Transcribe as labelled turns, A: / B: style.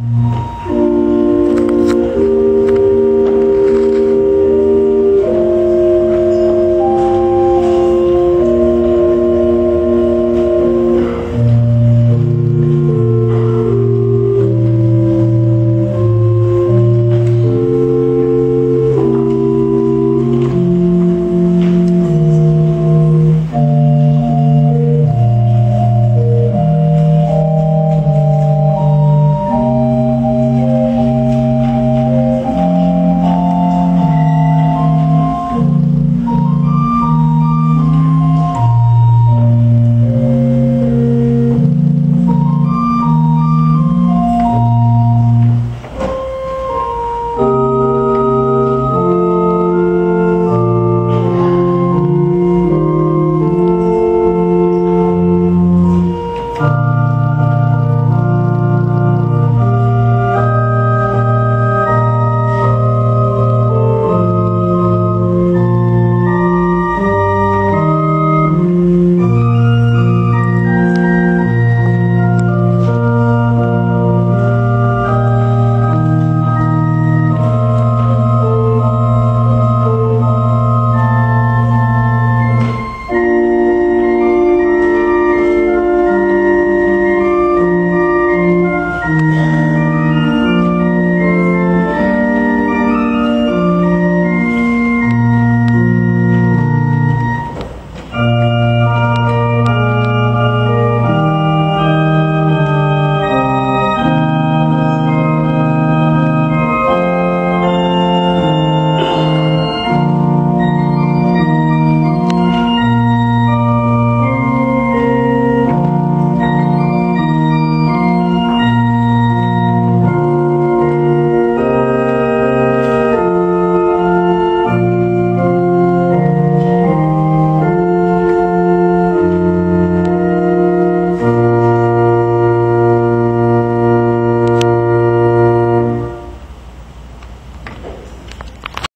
A: you